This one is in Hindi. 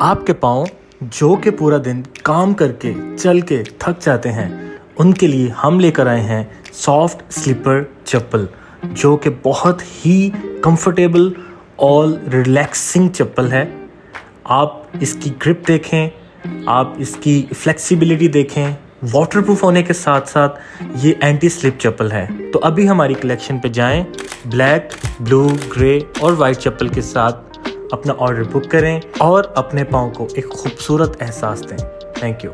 आपके पाँव जो कि पूरा दिन काम करके, चल के थक जाते हैं, उनके लिए हम लेकर आए हैं सॉफ्ट स्लीपर चप्पल, जो कि बहुत ही कंफर्टेबल और रिलैक्सिंग चप्पल है। आप इसकी ग्रिप देखें, आप इसकी फ्लेक्सिबिलिटी देखें वाटरप्रूफ होने के साथ साथ ये एंटी स्लिप चप्पल है। तो अभी हमारी कलेक्शन पे जाएँ ब्लैक ब्लू ग्रे और वाइट चप्पल के साथ। अपना ऑर्डर बुक करें और अपने पाँव को एक खूबसूरत एहसास दें। Thank you